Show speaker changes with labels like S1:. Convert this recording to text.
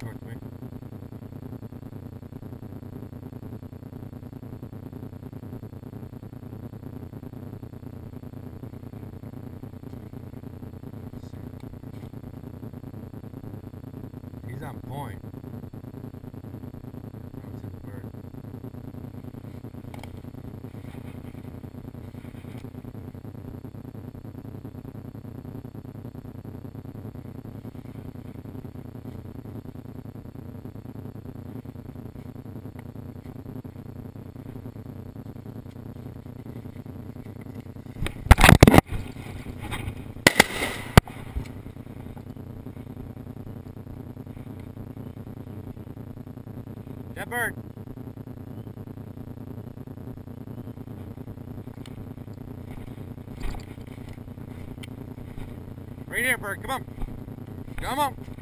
S1: towards me. He's on point. That bird. Right here, bird. Come on. Come on.